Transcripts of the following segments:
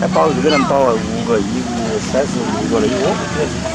他保一个人，保了五个，一、五、三、十、五个了。哟，他这个。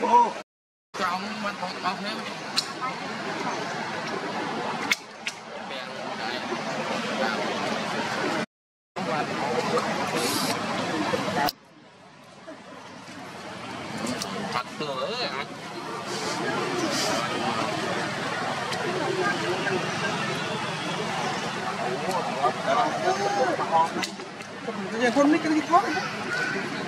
Hãy subscribe cho kênh Ghiền Mì Gõ Để không bỏ lỡ những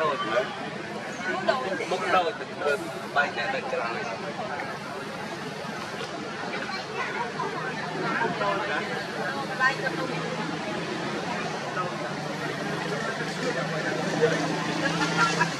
ដូចមុខដូចទៅធ្វើបែកតែទៅច្រើនមុខដូចណាបែកទៅទៅដូច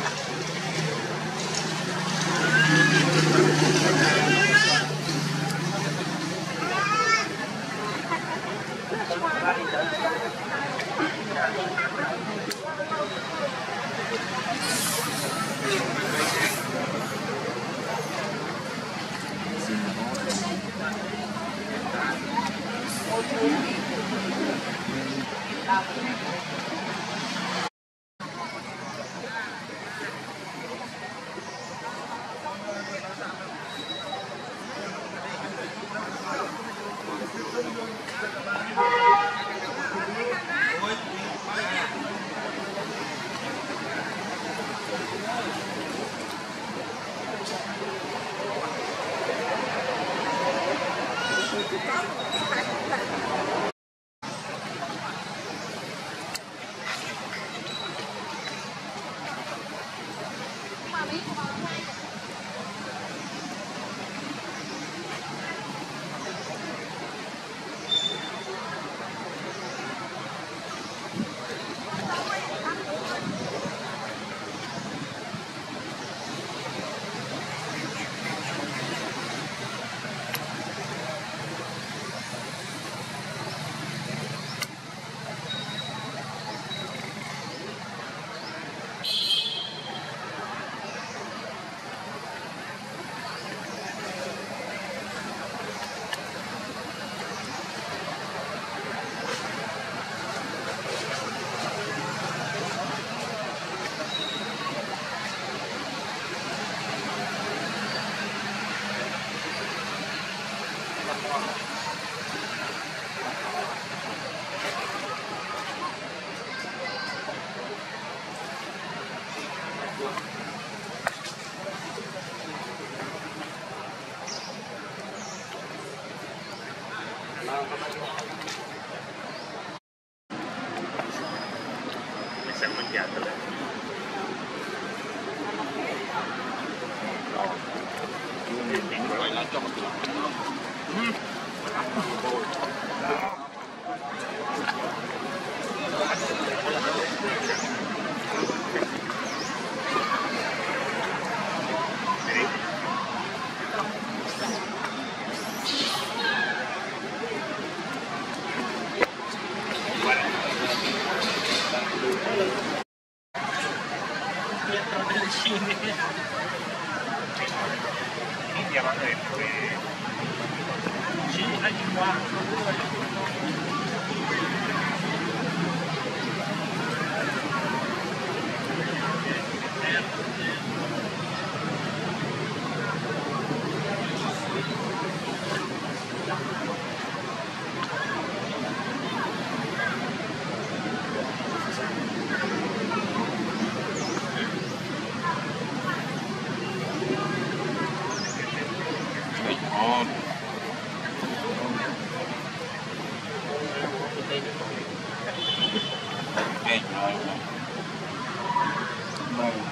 감사합니다. dietro Bencini. India l'hanno detto che... Sì, anche qua, Amen. Amen.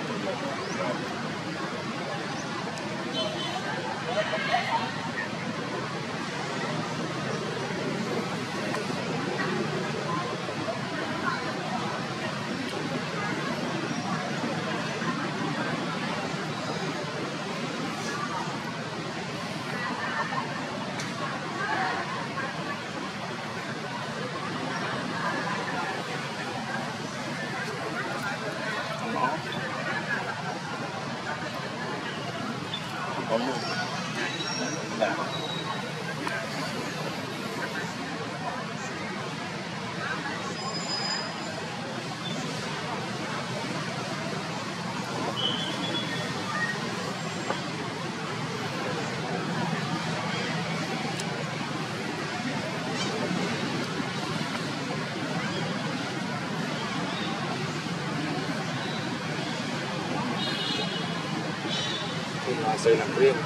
សូវណាព្រៀង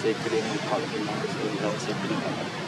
សេគ្រៀងផលពីមកសេគ្រៀងអត់